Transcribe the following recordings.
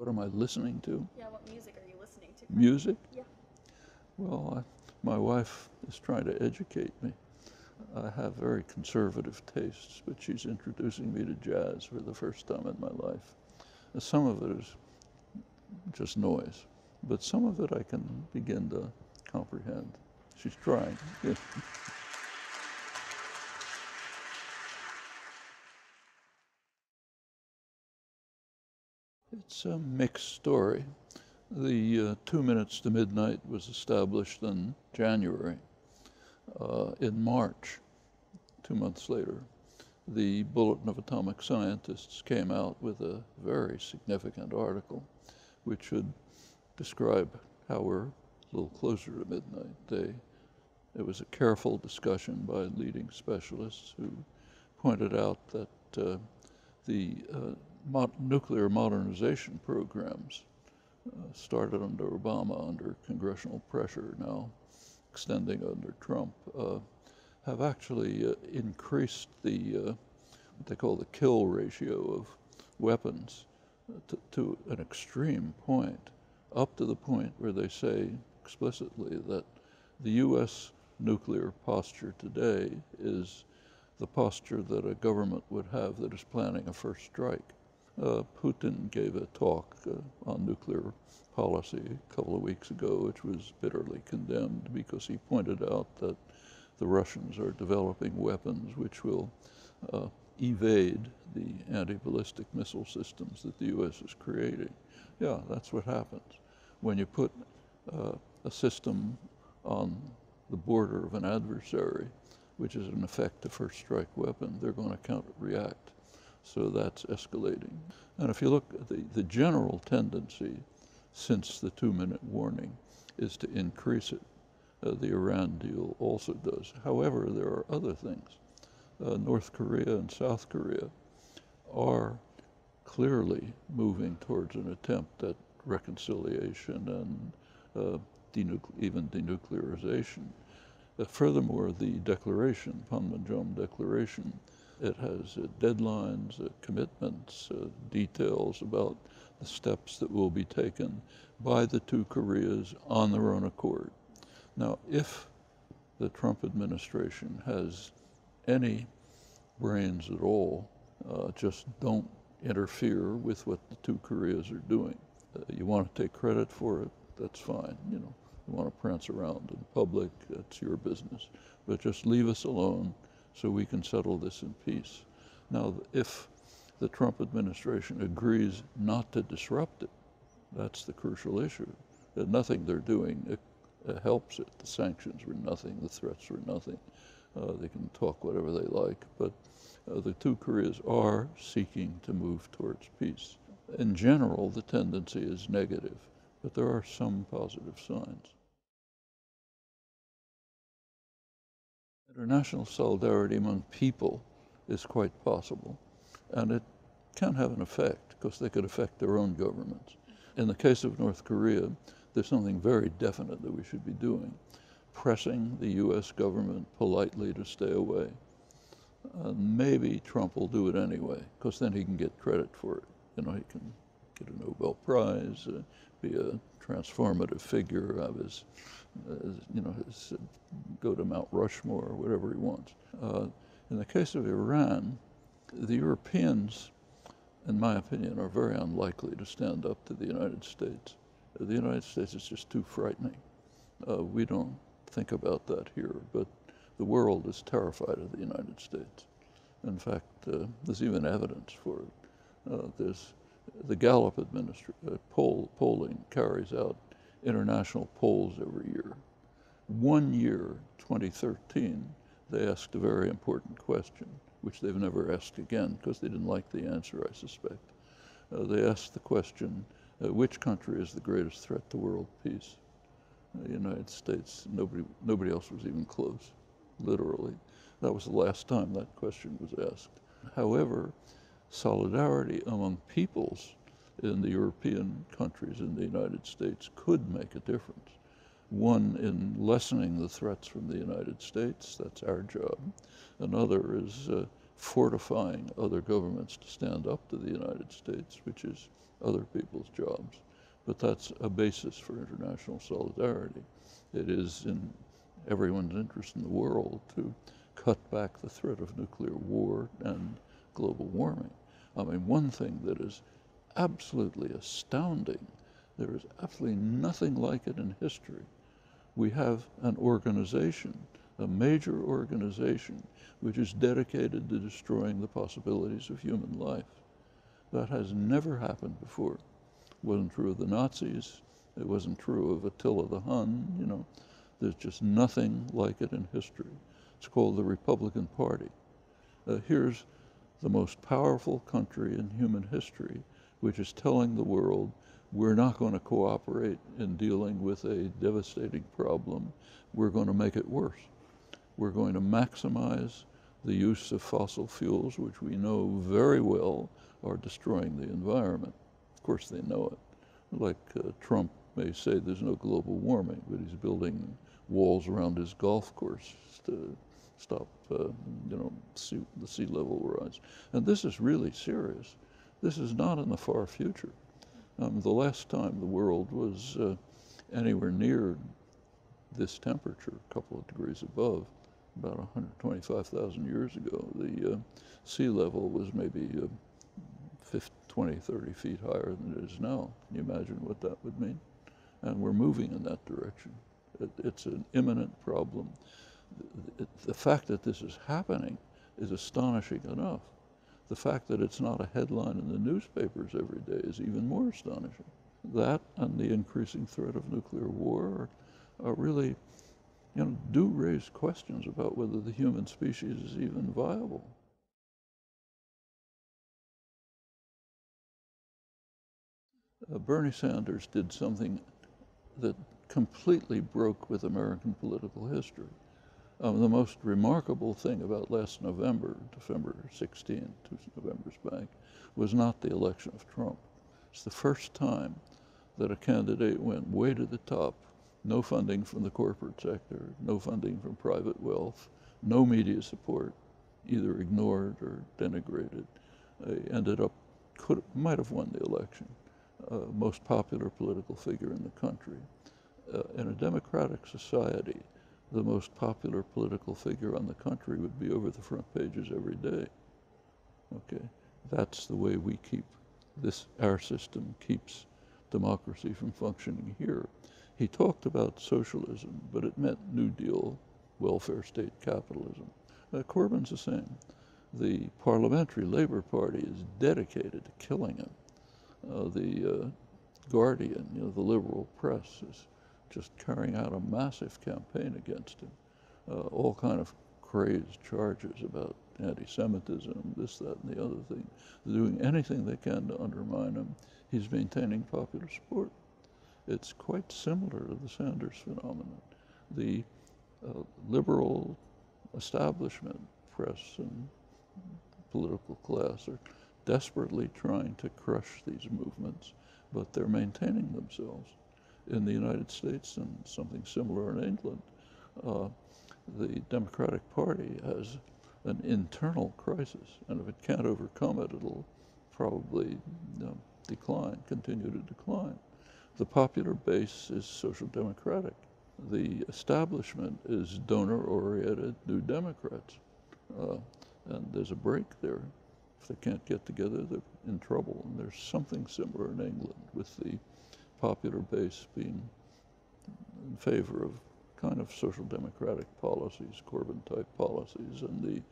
What am I listening to? Yeah, what music are you listening to? Music? Yeah. Well, I, my wife is trying to educate me. I have very conservative tastes, but she's introducing me to jazz for the first time in my life. Some of it is just noise, but some of it I can begin to comprehend. She's trying. It's a mixed story. The uh, Two Minutes to Midnight was established in January. Uh, in March, two months later, the Bulletin of Atomic Scientists came out with a very significant article which should describe how we're a little closer to midnight. They, it was a careful discussion by leading specialists who pointed out that uh, the uh, nuclear modernization programs uh, started under Obama, under congressional pressure, now extending under Trump, uh, have actually uh, increased the, uh, what they call the kill ratio of weapons to, to an extreme point, up to the point where they say explicitly that the U.S. nuclear posture today is the posture that a government would have that is planning a first strike. Uh, Putin gave a talk uh, on nuclear policy a couple of weeks ago, which was bitterly condemned because he pointed out that the Russians are developing weapons which will uh, evade the anti-ballistic missile systems that the U.S. is creating. Yeah, that's what happens. When you put uh, a system on the border of an adversary, which is in effect a first strike weapon, they're going to counter-react. So that's escalating. And if you look at the, the general tendency since the two-minute warning is to increase it. Uh, the Iran deal also does. However, there are other things. Uh, North Korea and South Korea are clearly moving towards an attempt at reconciliation and uh, even denuclearization. Uh, furthermore, the declaration, Panmunjom Declaration, it has uh, deadlines, uh, commitments, uh, details about the steps that will be taken by the two Koreas on their own accord. Now, if the Trump administration has any brains at all, uh, just don't interfere with what the two Koreas are doing. Uh, you want to take credit for it, that's fine. You know, you want to prance around in public, that's your business. But just leave us alone so we can settle this in peace. Now, if the Trump administration agrees not to disrupt it, that's the crucial issue. That nothing they're doing uh, helps it. The sanctions were nothing, the threats were nothing. Uh, they can talk whatever they like, but uh, the two Koreas are seeking to move towards peace. In general, the tendency is negative, but there are some positive signs. International solidarity among people is quite possible, and it can have an effect because they could affect their own governments. In the case of North Korea, there's something very definite that we should be doing, pressing the U.S. government politely to stay away. Uh, maybe Trump will do it anyway, because then he can get credit for it. You know, he can get a Nobel Prize, uh, be a transformative figure of his, uh, you know, his, uh, go to Mount Rushmore or whatever he wants. Uh, in the case of Iran, the Europeans, in my opinion, are very unlikely to stand up to the United States. The United States is just too frightening. Uh, we don't think about that here, but the world is terrified of the United States. In fact, uh, there's even evidence for it. Uh, there's the Gallup uh, poll, polling carries out international polls every year. One year, 2013, they asked a very important question, which they've never asked again because they didn't like the answer, I suspect. Uh, they asked the question, uh, which country is the greatest threat to world peace? Uh, the United States. Nobody, nobody else was even close, literally. That was the last time that question was asked. However, solidarity among peoples in the European countries in the United States could make a difference. One, in lessening the threats from the United States, that's our job. Another is uh, fortifying other governments to stand up to the United States, which is other people's jobs. But that's a basis for international solidarity. It is in everyone's interest in the world to cut back the threat of nuclear war and global warming. I mean, one thing that is absolutely astounding, there is absolutely nothing like it in history. We have an organization, a major organization, which is dedicated to destroying the possibilities of human life. That has never happened before. It wasn't true of the Nazis. It wasn't true of Attila the Hun. You know, there's just nothing like it in history. It's called the Republican Party. Uh, here's the most powerful country in human history, which is telling the world we're not going to cooperate in dealing with a devastating problem. We're going to make it worse. We're going to maximize the use of fossil fuels, which we know very well are destroying the environment. Of course, they know it. Like uh, Trump may say there's no global warming, but he's building walls around his golf course to stop, uh, you know, sea, the sea level rise. And this is really serious. This is not in the far future. Um, the last time the world was uh, anywhere near this temperature, a couple of degrees above, about 125,000 years ago, the uh, sea level was maybe uh, 50, 20, 30 feet higher than it is now. Can you imagine what that would mean? And we're moving in that direction. It, it's an imminent problem. The, fact that this is happening is astonishing enough. The fact that it's not a headline in the newspapers every day is even more astonishing. That and the increasing threat of nuclear war are, are really, you know, do raise questions about whether the human species is even viable. Uh, Bernie Sanders did something that completely broke with American political history. Um, the most remarkable thing about last November, November 16, two Novembers back, was not the election of Trump. It's the first time that a candidate went way to the top. No funding from the corporate sector, no funding from private wealth, no media support, either ignored or denigrated. Ended up, could, might have won the election. Uh, most popular political figure in the country. Uh, in a democratic society, the most popular political figure on the country would be over the front pages every day. Okay, that's the way we keep this, our system keeps democracy from functioning here. He talked about socialism, but it meant New Deal, welfare state capitalism. Uh, Corbyn's the same. The Parliamentary Labor Party is dedicated to killing him uh, the uh, Guardian, you know, the liberal press is just carrying out a massive campaign against him. Uh, all kind of crazed charges about anti-Semitism, this, that, and the other thing. They're doing anything they can to undermine him. He's maintaining popular support. It's quite similar to the Sanders phenomenon. The uh, liberal establishment, press and political class are desperately trying to crush these movements, but they're maintaining themselves. In the United States and something similar in England, uh, the Democratic Party has an internal crisis, and if it can't overcome it, it'll probably you know, decline, continue to decline. The popular base is social democratic. The establishment is donor-oriented New Democrats, uh, and there's a break there. If they can't get together, they're in trouble. And there's something similar in England with the popular base being in favor of kind of social democratic policies, Corbyn type policies, and the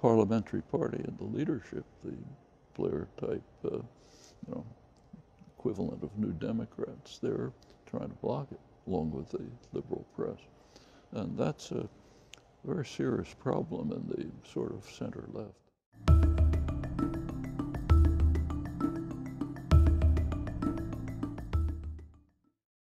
parliamentary party and the leadership, the Blair type, uh, you know, equivalent of New Democrats, they're trying to block it, along with the liberal press. And that's a very serious problem in the sort of center left.